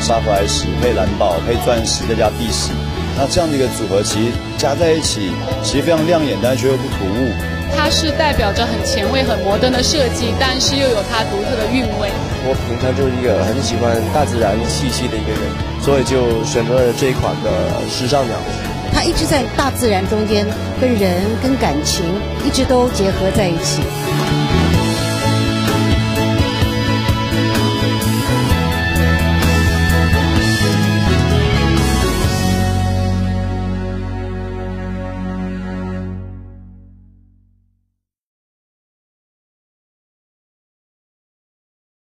沙弗莱石配蓝宝配钻石再加碧玺，那这样的一个组合其实加在一起，其实非常亮眼，但是却又不突兀。它是代表着很前卫、很摩登的设计，但是又有它独特的韵味。我平常就是一个很喜欢大自然气息的一个人，所以就选择了这一款的时尚鸟。它一直在大自然中间，跟人跟感情一直都结合在一起。